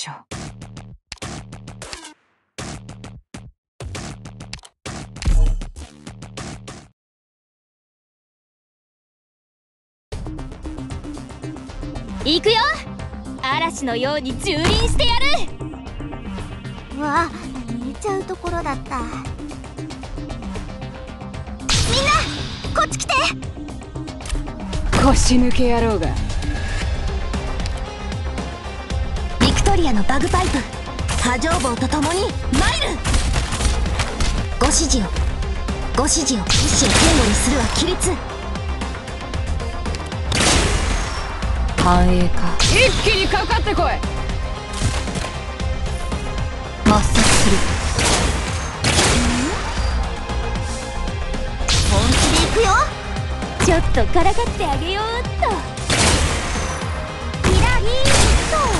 しょう。行くよ。嵐のように蹂躙してやる。わ寝ちゃうところだった。みんなこっち来て。腰抜け野郎がトリアのバグパイプ。波状棒と共にマイル。ご指示を。ご指示を意志を堅固にするは規律繁栄か。一気にかかってこい。抹殺する。本気で行くよ。ちょっとからかってあげようっと。キラリーッと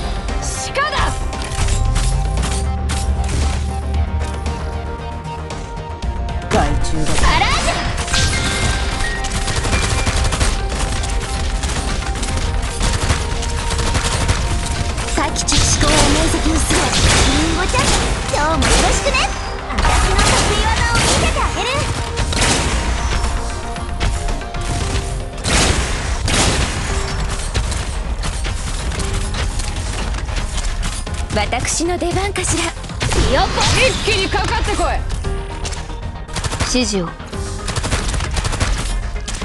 害虫だアラージ待機中思考を明晰にするりんごちゃん今日もよろしくね私の得意技を見せてあげる私の出番かしら。よこ一気にかかってこい。指示を。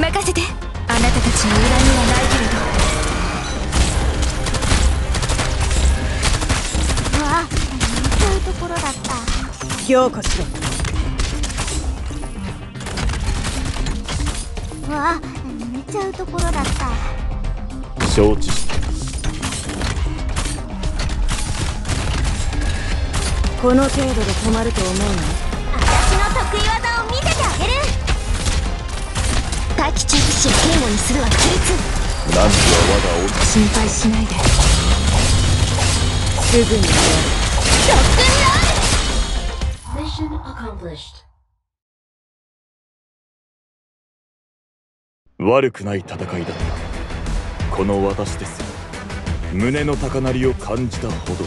任せて。あなたたちに恨みはないけれど。わ寝ちゃうところだった強化しろわ寝ちゃうところだった。承知したこの程度で止まると思うの？私の得意技を見せてあげる。待機中騎士を堅固にするは規律何時は我が王心配しないで。すぐに終わる悪くない戦いだった。この私です。胸の高鳴りを感じたほど